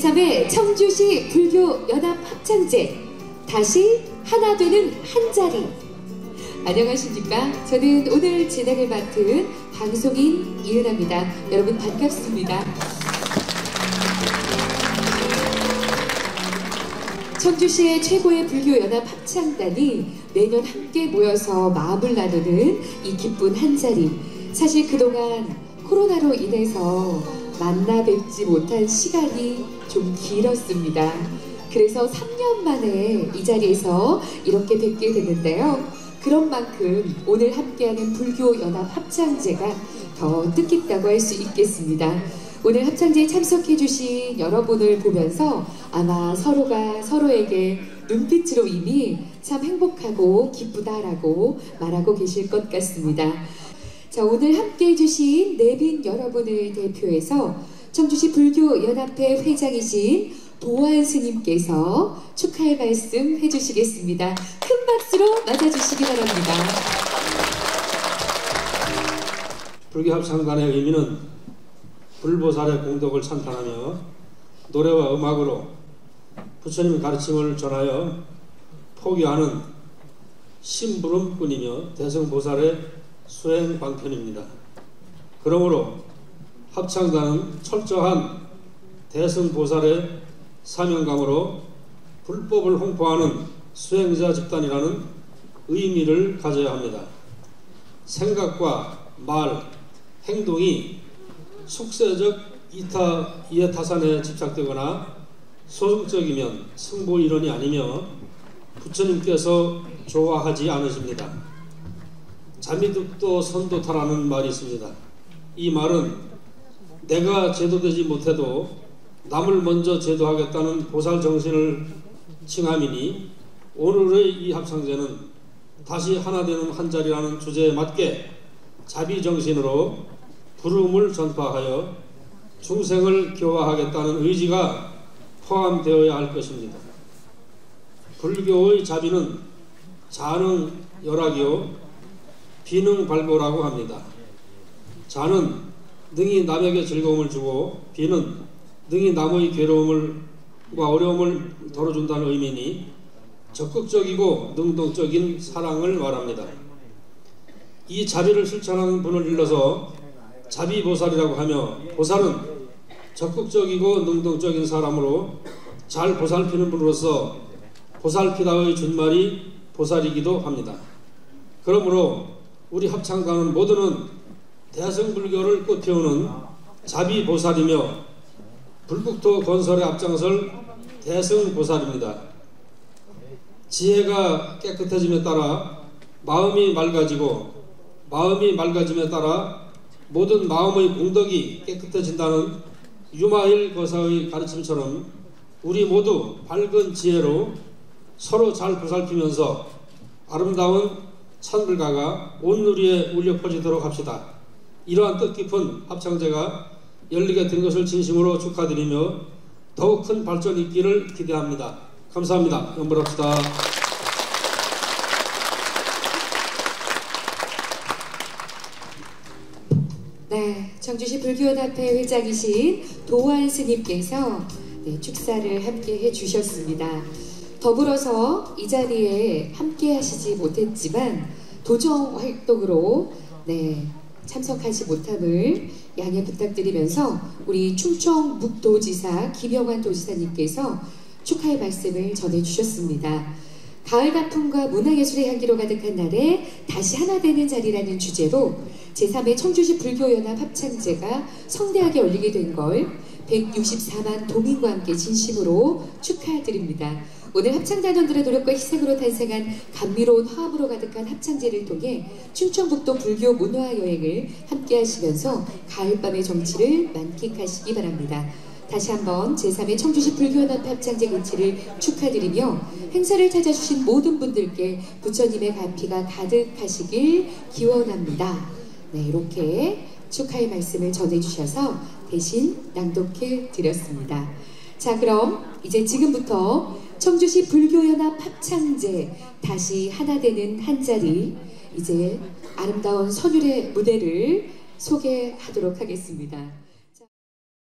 제3회 청주시 불교 연합 합창제 다시 하나 되는 한 자리. 안녕하십니까? 저는 오늘 진행을 맡은 방송인 이은아입니다. 여러분 반갑습니다. 청주시의 최고의 불교 연합 합창단이 매년 함께 모여서 마음을 나누는 이 기쁜 한 자리. 사실 그동안 코로나로 인해서 만나 뵙지 못한 시간이 좀 길었습니다. 그래서 3년 만에 이 자리에서 이렇게 뵙게 됐는데요. 그런 만큼 오늘 함께하는 불교연합 합창제가 더 뜻깊다고 할 수 있겠습니다. 오늘 합창제에 참석해주신 여러분을 보면서 아마 서로가 서로에게 눈빛으로 이미 참 행복하고 기쁘다라고 말하고 계실 것 같습니다. 자, 오늘 함께 해주신 내빈 여러분을 대표해서 청주시 불교연합회 회장이신 도환 스님께서 축하의 말씀 해주시겠습니다. 큰 박수로 맞아주시기 바랍니다. 불교합창단의 의미는 불보살의 공덕을 찬탄하며 노래와 음악으로 부처님의 가르침을 전하여 포기하는 심부름뿐이며 대성보살의 수행 방편입니다. 그러므로 합창단은 철저한 대승보살의 사명감으로 불법을 홍보하는 수행자 집단이라는 의미를 가져야 합니다. 생각과 말, 행동이 숙세적 이타, 이해타산에 집착되거나 소승적이면 승보 이론이 아니며 부처님께서 좋아하지 않으십니다. 자미득도 선도타라는 말이 있습니다. 이 말은 내가 제도되지 못해도 남을 먼저 제도하겠다는 보살 정신을 칭함이니 오늘의 이 합창제는 다시 하나 되는 한 자리라는 주제에 맞게 자비 정신으로 부름을 전파하여 중생을 교화하겠다는 의지가 포함되어야 할 것입니다. 불교의 자비는 자능 열악이요 비능 발보라고 합니다. 자는 능히 남에게 즐거움을 주고 비는 능히 남의 괴로움과 어려움을 덜어준다는 의미니 적극적이고 능동적인 사랑을 말합니다. 이 자비를 실천하는 분을 일러서 자비보살이라고 하며 보살은 적극적이고 능동적인 사람으로 잘 보살피는 분으로서 보살피다의 준말이 보살이기도 합니다. 그러므로 우리 합창단은 모두는 대승불교를 꽃피우는 자비보살이며 불국토 건설의 앞장설 대승보살입니다. 지혜가 깨끗해짐에 따라 마음이 맑아지고 마음이 맑아짐에 따라 모든 마음의 공덕이 깨끗해진다는 유마일 거사의 가르침처럼 우리 모두 밝은 지혜로 서로 잘 보살피면서 아름다운 찬불가가 온 누리에 울려 퍼지도록 합시다. 이러한 뜻깊은 합창제가 열리게 된 것을 진심으로 축하드리며 더욱 큰 발전 있기를 기대합니다. 감사합니다. 연불합시다. 네, 청주시 불교연합회 회장이신 도환 스님께서 네, 축사를 함께 해주셨습니다. 더불어서 이 자리에 함께 하시지 못했지만 도정 활동으로 네, 참석하지 못함을 양해 부탁드리면서 우리 충청 묵도지사 김영환 도지사님께서 축하의 말씀을 전해주셨습니다. 가을 가풍과 문화예술의 향기로 가득한 날에 다시 하나 되는 자리라는 주제로 제3회 청주시 불교연합 합창제가 성대하게 열리게 된 걸 164만 도민과 함께 진심으로 축하드립니다. 오늘 합창단원들의 노력과 희생으로 탄생한 감미로운 화합으로 가득한 합창제를 통해 충청북도 불교 문화 여행을 함께 하시면서 가을밤의 정치를 만끽하시기 바랍니다. 다시 한번 제3회 청주시 불교연합 합창제 개최를 축하드리며 행사를 찾아주신 모든 분들께 부처님의 가피가 가득하시길 기원합니다. 네, 이렇게 축하의 말씀을 전해주셔서 대신 낭독해 드렸습니다. 자, 그럼 이제 지금부터 청주시 불교연합 합창제 다시 하나 되는 한자리 이제 아름다운 선율의 무대를 소개하도록 하겠습니다.